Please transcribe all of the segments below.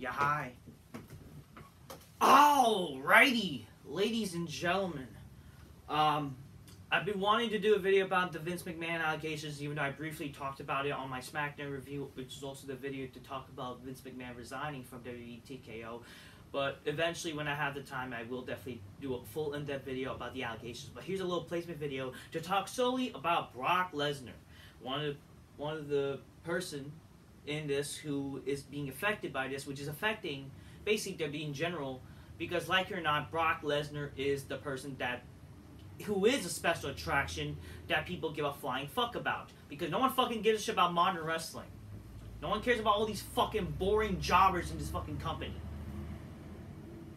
Yeah, hi. Alrighty, ladies and gentlemen. Um, I've been wanting to do a video about the Vince McMahon allegations, even though I briefly talked about it on my SmackDown review, which is also the video to talk about Vince McMahon resigning from WWE TKO. But eventually, when I have the time, I will definitely do a full in-depth video about the allegations. But here's a little placement video to talk solely about Brock Lesnar, one of one of the person in this who is being affected by this, which is affecting basically WWE in general. Because like or not, Brock Lesnar is the person that who is a special attraction that people give a flying fuck about. Because no one fucking gives a shit about modern wrestling. No one cares about all these fucking boring jobbers in this fucking company.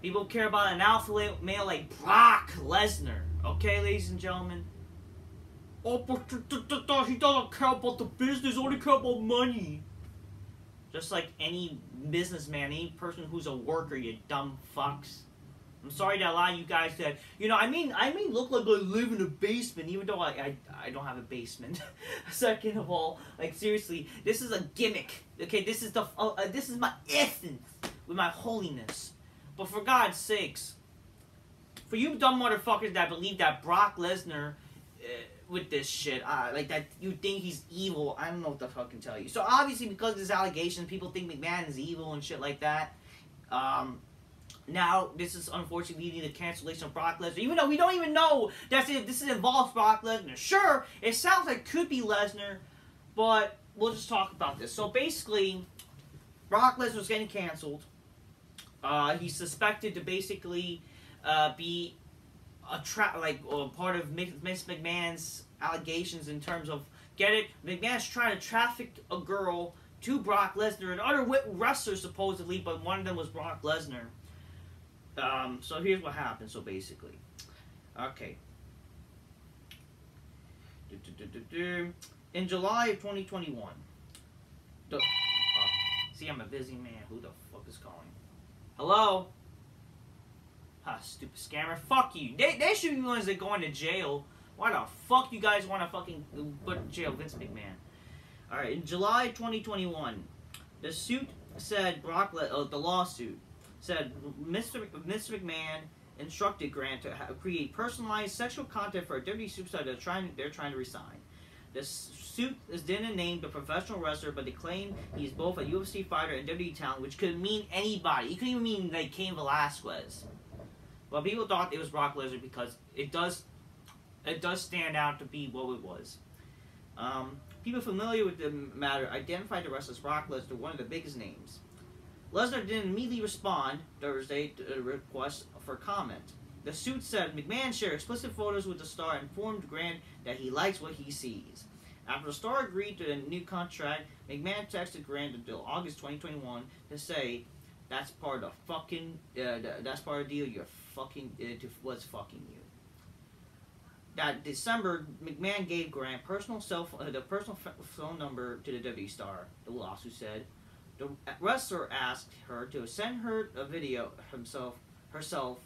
People care about an alpha male like Brock Lesnar. Okay, ladies and gentlemen? Oh, but he doesn't care about the business, only care about money. Just like any businessman, any person who's a worker, you dumb fucks. I'm sorry to a lot of you guys that you know. I mean, I mean, look like I live in a basement, even though I I, I don't have a basement. Second of all, like seriously, this is a gimmick. Okay, this is the uh, uh, this is my essence with my holiness. But for God's sakes, for you dumb motherfuckers that believe that Brock Lesnar. With this shit, uh, like that, you think he's evil. I don't know what the fuck can tell you. So obviously, because of this allegation, people think McMahon is evil and shit like that. Um, now, this is unfortunately leading to cancellation of Brock Lesnar, even though we don't even know that if this is involves Brock Lesnar. Sure, it sounds like it could be Lesnar, but we'll just talk about this. So basically, Brock Lesnar's getting canceled. Uh, he's suspected to basically uh, be a tra- like uh, part of Miss McMahon's allegations in terms of get it. McMahon's trying to traffic a girl to Brock Lesnar and other wrestlers supposedly, but one of them was Brock Lesnar. Um, so here's what happened. So basically, okay. In July of 2021, the, uh, see, I'm a busy man. Who the fuck is calling? Hello? Ah, stupid scammer. Fuck you. They, they should be the ones that going to jail. Why the fuck you guys want to fucking put in jail Vince McMahon? Alright, in July 2021, the suit said Brock, uh, the lawsuit said Mr. Mr. McMahon instructed Grant to create personalized sexual content for a WWE superstar they're trying they're trying to resign. The suit is then named a professional wrestler, but they claim he's both a UFC fighter and WWE talent, which could mean anybody. It could even mean like Cain Velasquez. But people thought it was Brock Lesnar because it does it does stand out to be what it was. Um, people familiar with the matter identified the wrestler as Brock Lesnar, one of the biggest names. Lesnar didn't immediately respond Thursday to a request for comment. The suit said McMahon shared explicit photos with the star and informed Grant that he likes what he sees. After the star agreed to a new contract, McMahon texted Grant until August 2021 to say, "That's part of fucking. Uh, that's part of the deal. You're fucking. Uh, to what's fucking you." That December, McMahon gave Grant personal cell uh, the personal phone number to the W star. The lawsuit said. The wrestler asked her to send her a video himself herself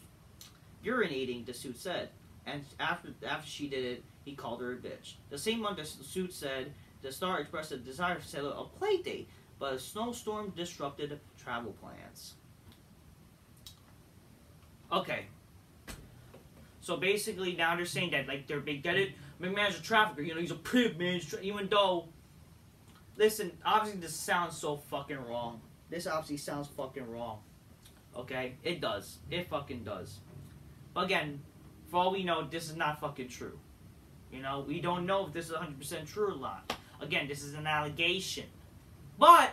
urinating, the suit said. And after after she did it, he called her a bitch. The same month, the suit said the star expressed a desire to settle a play date, but a snowstorm disrupted travel plans. Okay. So basically, now they're saying that like they're big. It? McMahon's a trafficker. You know, he's a pig, man. Even though Listen, obviously this sounds so fucking wrong. This obviously sounds fucking wrong. Okay? It does. It fucking does. But again, for all we know, this is not fucking true. You know, we don't know if this is 100% true or not. Again, this is an allegation. But,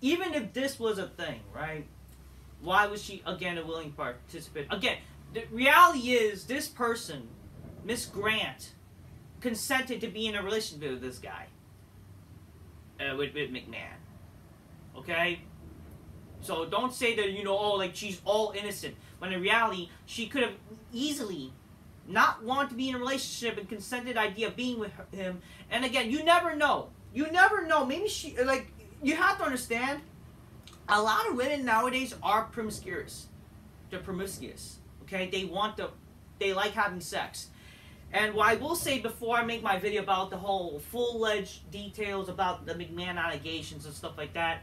even if this was a thing, right? Why was she, again, a willing participant? Again, the reality is, this person, Miss Grant, consented to be in a relationship with this guy uh, with, with McMahon. Okay? So don't say that, you know, oh, like she's all innocent. When in reality, she could have easily not want to be in a relationship and consented idea of being with him. And again, you never know. You never know. Maybe she, like, you have to understand, a lot of women nowadays are promiscuous. They're promiscuous. Okay? They want to, they like having sex. And what I will say before I make my video about the whole full-fledged details about the McMahon allegations and stuff like that,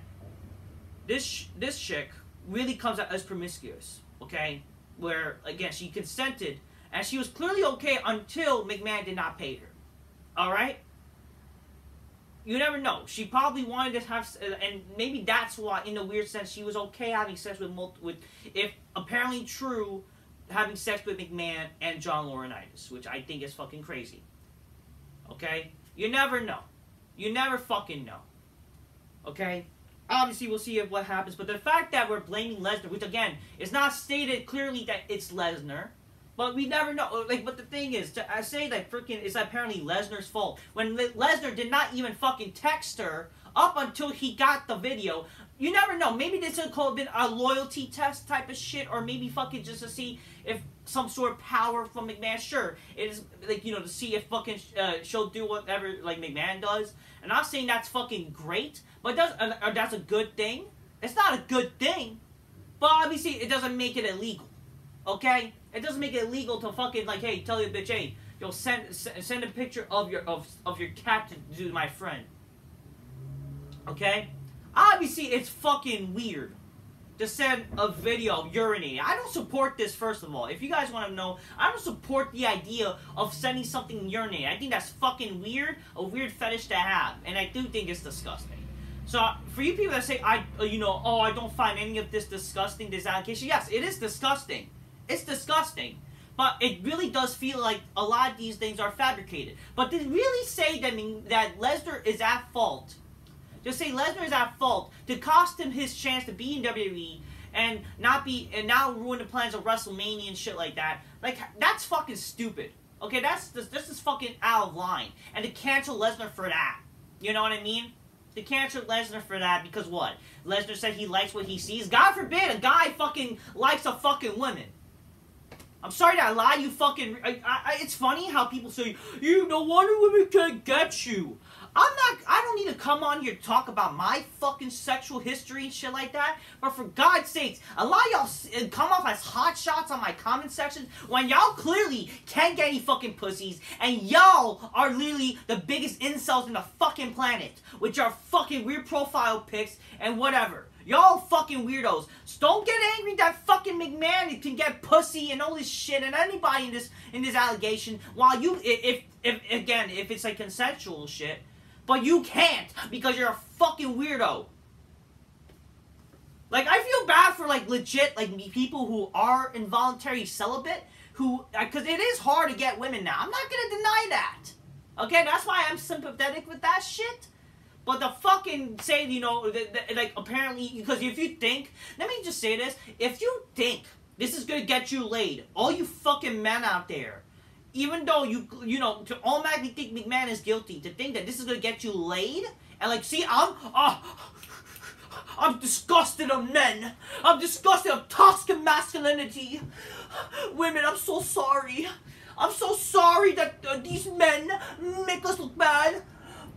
this this chick really comes out as promiscuous. Okay, where again she consented and she was clearly okay until McMahon did not pay her. All right. You never know. She probably wanted to have, uh, and maybe that's why, in a weird sense, she was okay having sex with with, if apparently true, having sex with McMahon and John Laurinaitis, which I think is fucking crazy. Okay, you never know. You never fucking know. Okay, obviously we'll see what happens, but the fact that we're blaming Lesnar, which again is not stated clearly that it's Lesnar, but we never know. Like, but the thing is, to, I say that freaking it's apparently Lesnar's fault when Le- Lesnar did not even fucking text her up until he got the video. You never know. Maybe this could have been a loyalty test type of shit, or maybe fucking just to see if some sort of power from McMahon. Sure, it is like you know to see if fucking uh, she'll do whatever like McMahon does. And I'm saying that's fucking great, but does uh, that's a good thing. It's not a good thing, but obviously it doesn't make it illegal. Okay, it doesn't make it illegal to fucking like, hey, tell your bitch, hey, you'll send send a picture of your of of your cat to, to my friend. Okay, obviously it's fucking weird to send a video of urinating. I don't support this, first of all. If you guys want to know, I don't support the idea of sending something urinating. I think that's fucking weird, a weird fetish to have, and I do think it's disgusting. So, for you people that say, I, uh, you know, oh, I don't find any of this disgusting, this allocation, yes, it is disgusting. It's disgusting. But it really does feel like a lot of these things are fabricated. But to really say that, that Lesnar is at fault, to say Lesnar is at fault, to cost him his chance to be in WWE and not be and now ruin the plans of WrestleMania and shit like that, like that's fucking stupid. Okay, that's this, this is fucking out of line. And to cancel Lesnar for that, you know what I mean? To cancel Lesnar for that because what? Lesnar said he likes what he sees. God forbid a guy fucking likes a fucking woman. I'm sorry to lie, you fucking. I, I, it's funny how people say, you no wonder women can't get you. I'm not. I don't need to come on here to talk about my fucking sexual history and shit like that. But for God's sakes, a lot of y'all uh, come off as hot shots on my comment section when y'all clearly can't get any fucking pussies, and y'all are literally the biggest incels in the fucking planet, which are fucking weird profile pics and whatever. Y'all fucking weirdos. So don't get angry that fucking McMahon can get pussy and all this shit and anybody in this in this allegation while you if if again if it's like consensual shit, but you can't because you're a fucking weirdo. Like I feel bad for like legit like people who are involuntary celibate who because uh, it is hard to get women now. I'm not gonna deny that. Okay, that's why I'm sympathetic with that shit. But the fucking say, you know, the, the, like apparently, because if you think, let me just say this: if you think this is gonna get you laid, all you fucking men out there, even though you, you know, to automatically think McMahon is guilty, to think that this is gonna get you laid, and like, see, I'm, uh, I'm disgusted of men. I'm disgusted of toxic masculinity. Women, I'm so sorry. I'm so sorry that uh, these men make us look bad.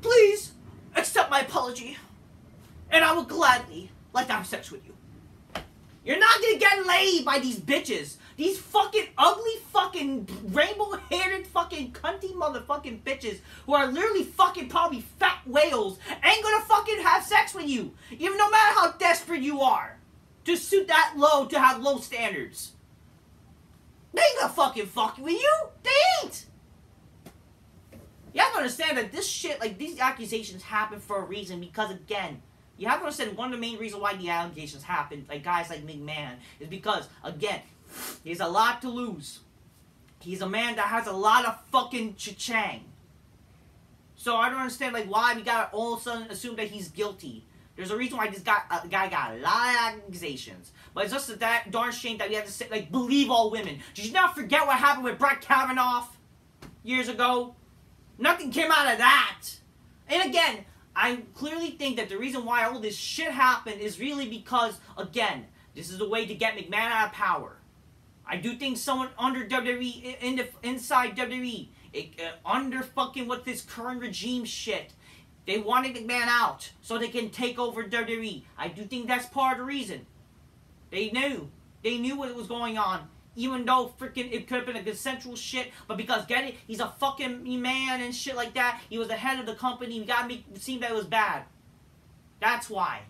Please, accept my apology, and I will gladly let down sex with you. You're not gonna get laid by these bitches. These fucking ugly fucking rainbow-haired fucking cunty motherfucking bitches who are literally fucking probably fat whales ain't gonna fucking have sex with you. Even no matter how desperate you are. To suit that low, to have low standards. They ain't gonna fucking fuck with you. They ain't. You have to understand that this shit, like these accusations happen for a reason because again, you have to understand one of the main reasons why the allegations happen, like guys like McMahon, is because again, he's a lot to lose. He's a man that has a lot of fucking cha-chang. So I don't understand like why we gotta all of a sudden assume that he's guilty. There's a reason why this guy, uh, guy got a lot of accusations. But it's just that darn shame that we have to say, like, believe all women. Did you not forget what happened with Brett Kavanaugh years ago? Nothing came out of that. And again, I clearly think that the reason why all this shit happened is really because, again, this is a way to get McMahon out of power. I do think someone under WWE, in the, inside WWE, it, uh, under fucking what this current regime shit, they wanted McMahon out so they can take over WWE. I do think that's part of the reason. They knew. They knew what was going on even though freaking it could have been a consensual shit, but because get it, he's a fucking man and shit like that. He was the head of the company. Gotta make it seem that it was bad. That's why.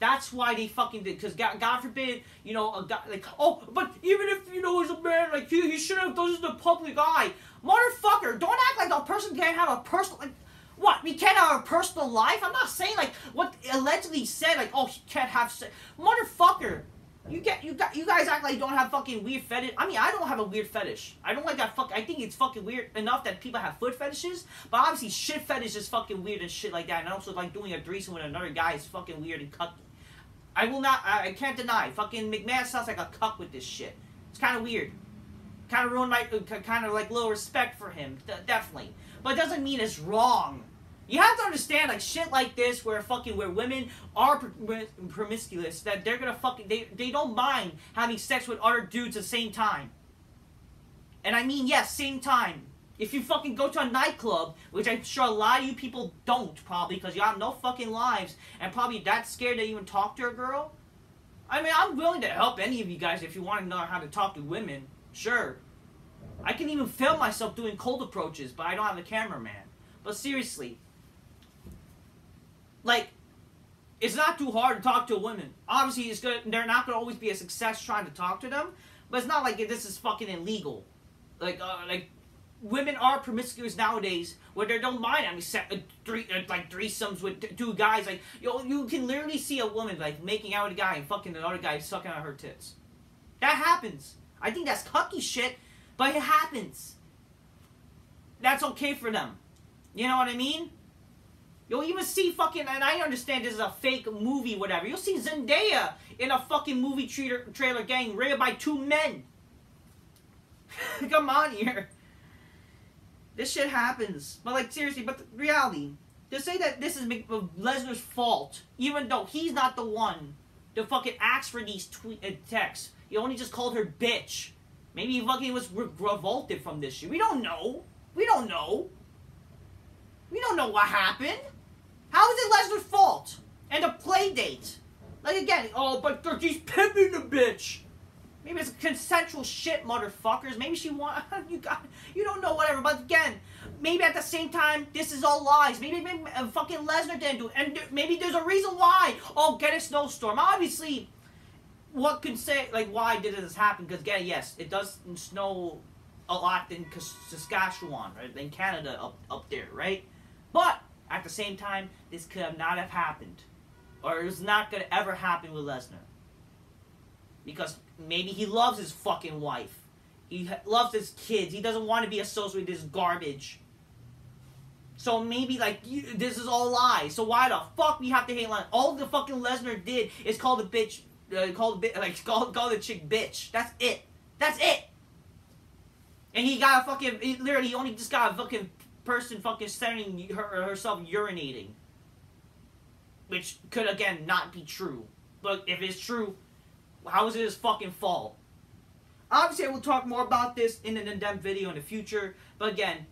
That's why they fucking did. Because God, God forbid, you know, a guy like, oh, but even if you know he's a man, like he, he shouldn't have done this in the public eye. Motherfucker, don't act like a person can't have a personal. Like, what? We can't have a personal life? I'm not saying like what allegedly said. Like, oh, he can't have sex. Motherfucker, you get you got you guys act like you don't have fucking weird fetish. I mean, I don't have a weird fetish. I don't like that fuck. I think it's fucking weird enough that people have foot fetishes, but obviously shit fetish is fucking weird and shit like that. And also like doing a threesome with another guy is fucking weird and cucky. I will not. I, I can't deny. Fucking McMahon sounds like a cuck with this shit. It's kind of weird. Kind of ruined my uh, kind of like little respect for him. D- definitely, but it doesn't mean it's wrong. You have to understand, like shit like this, where fucking where women are promiscuous, that they're gonna fucking they they don't mind having sex with other dudes at the same time. And I mean, yes, same time. If you fucking go to a nightclub, which I'm sure a lot of you people don't, probably, because you have no fucking lives, and probably that scared to even talk to a girl. I mean, I'm willing to help any of you guys if you want to know how to talk to women. Sure. I can even film myself doing cold approaches, but I don't have a cameraman. But seriously, like, it's not too hard to talk to a woman. Obviously, it's good. They're not gonna always be a success trying to talk to them, but it's not like this is fucking illegal. Like, uh, like women are promiscuous nowadays where they don't mind I mean, uh, three uh, like threesomes with two guys. Like you, you can literally see a woman like making out with a guy and fucking another guy sucking on her tits. That happens. I think that's cucky shit, but it happens. That's okay for them. You know what I mean? You'll even see fucking, and I understand this is a fake movie, whatever. You'll see Zendaya in a fucking movie trailer, trailer getting raped by two men. Come on here. This shit happens. But like, seriously, but the reality, to say that this is Lesnar's fault, even though he's not the one to fucking ask for these tweet uh, texts. He only just called her bitch. Maybe he fucking was re revolted from this shit. We don't know. We don't know. We don't know what happened. How is it Lesnar's fault? And a play date? Like again, oh, but she's pimping the bitch. Maybe it's consensual shit, motherfuckers. Maybe she want you got you don't know whatever. But again, maybe at the same time, this is all lies. Maybe, maybe uh, fucking Lesnar didn't do it, and maybe there's a reason why. Oh, get a snowstorm. Obviously, what can say like why did this happen? Because again, yes, it does snow a lot in Saskatchewan, right? In Canada, up up there, right? But at the same time, this could have not have happened. Or it was not going to ever happen with Lesnar. Because maybe he loves his fucking wife. He loves his kids. He doesn't want to be associated with this garbage. So maybe like you, this is all lies. So why the fuck we have to hate Lesnar? All the fucking Lesnar did is call the bitch, uh, call the like call call the chick bitch. That's it. That's it. And he got a fucking he literally only just got a fucking person fucking sending her herself urinating. Which could again not be true. But if it's true, how is it his fucking fault? Obviously, I will talk more about this in an in-depth video in the future. But again,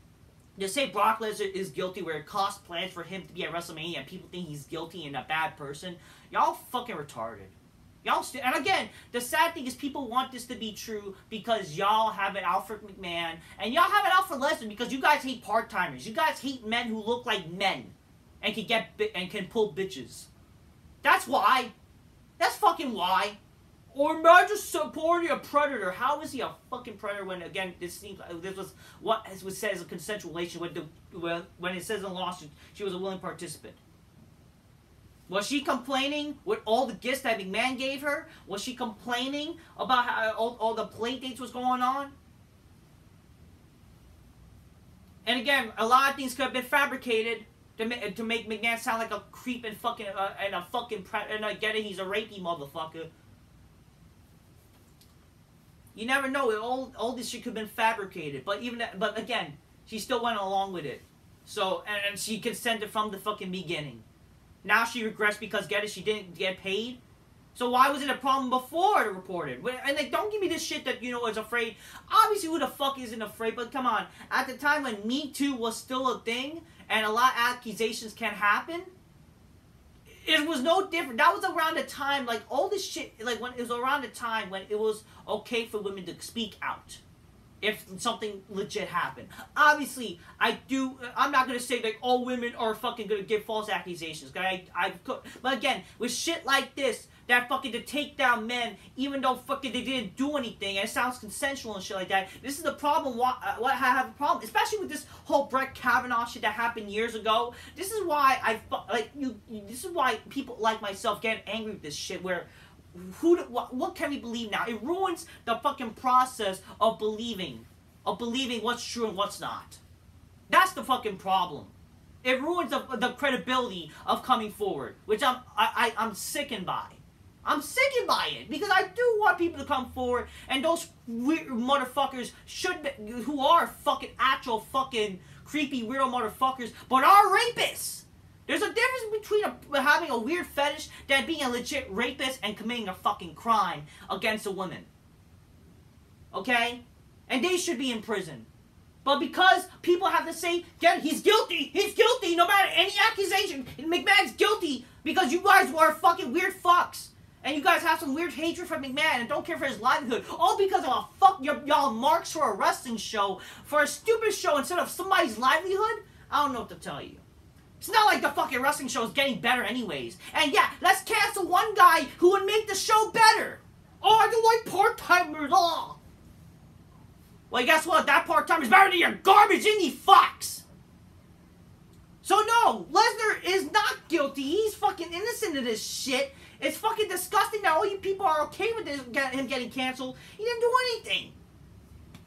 to say Brock Lesnar is guilty where it costs plans for him to be at WrestleMania and people think he's guilty and a bad person, y'all fucking retarded. Y'all st- and again, the sad thing is people want this to be true because y'all have an Alfred McMahon and y'all have an Alfred Lesnar because you guys hate part timers. You guys hate men who look like men and can get and can pull bitches. That's why. That's fucking why. Or imagine supporting a predator. How is he a fucking predator when again this seems uh, this was what was said as a consensual relation when the when it says in the lawsuit she was a willing participant. Was she complaining with all the gifts that McMahon gave her? Was she complaining about how all, all the play dates was going on? And again, a lot of things could have been fabricated to, ma- to make McMahon sound like a creep and fucking uh, and a fucking pre- and I get it, he's a rapey motherfucker. You never know. All all this shit could have been fabricated, but even that, but again, she still went along with it. So and, and she consented from the fucking beginning. Now she regrets because get it, she didn't get paid. So why was it a problem before to report it? And like, don't give me this shit that you know is afraid. Obviously, who the fuck isn't afraid? But come on, at the time when Me Too was still a thing and a lot of accusations can happen, it was no different. That was around the time like all this shit. Like when it was around the time when it was okay for women to speak out. If something legit happened. Obviously, I do. I'm not gonna say like all women are fucking gonna give false accusations. I, I, but again, with shit like this, that fucking to take down men, even though fucking they didn't do anything, and it sounds consensual and shit like that. This is the problem. Why, uh, what I have a problem, especially with this whole Brett Kavanaugh shit that happened years ago. This is why I like you. This is why people like myself get angry with this shit. Where who? What, what can we believe now? It ruins the fucking process of believing, of believing what's true and what's not. That's the fucking problem. It ruins the, the credibility of coming forward, which I'm I, I I'm sickened by. I'm sickened by it because I do want people to come forward, and those weird motherfuckers should be, who are fucking actual fucking creepy weirdo motherfuckers, but are rapists. There's a difference between a, having a weird fetish than being a legit rapist and committing a fucking crime against a woman. Okay? And they should be in prison. But because people have to say, yeah, he's guilty, he's guilty, no matter any accusation, McMahon's guilty because you guys were fucking weird fucks and you guys have some weird hatred for McMahon and don't care for his livelihood, all because of a fuck y'all marks for a wrestling show, for a stupid show instead of somebody's livelihood, I don't know what to tell you. It's not like the fucking wrestling show is getting better anyways. And yeah, let's cancel one guy who would make the show better. Oh, I don't like part-timers, oh. Well, guess what? That part-timer is better than your garbage indie fucks. So no, Lesnar is not guilty. He's fucking innocent of this shit. It's fucking disgusting that all you people are okay with this, him getting canceled. He didn't do anything.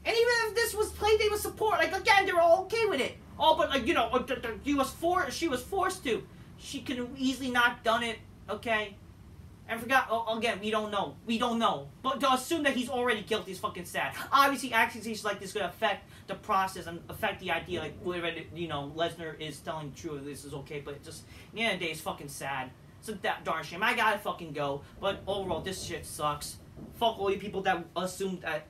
And even if this was played with support, like again, they're all okay with it. Oh, but like you know, uh, he was for she was forced to. She could have easily not done it. Okay. And forgot oh, again, we don't know. We don't know. But to assume that he's already guilty is fucking sad. Obviously, accusations like this could affect the process and affect the idea. Like whether you know Lesnar is telling the truth, this is okay. But just the end of the day, it's fucking sad. It's a that darn shame. I gotta fucking go. But overall, this shit sucks. Fuck all you people that assume that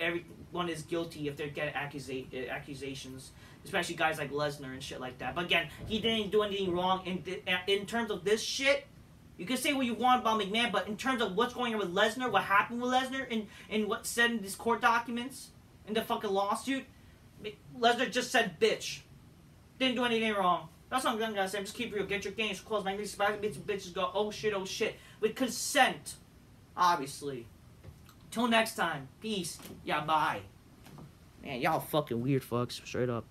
everyone is guilty if they get accusa- accusations. Especially guys like Lesnar and shit like that. But again, he didn't do anything wrong in in terms of this shit. You can say what you want about McMahon, but in terms of what's going on with Lesnar, what happened with Lesnar, and, and what said in these court documents, in the fucking lawsuit, Lesnar just said bitch. Didn't do anything wrong. That's what I'm gonna say. Just keep real. Get your games closed. My bitches, bitches go, oh shit, oh shit. With consent. Obviously. Till next time. Peace. Yeah, bye. Man, y'all fucking weird fucks. Straight up.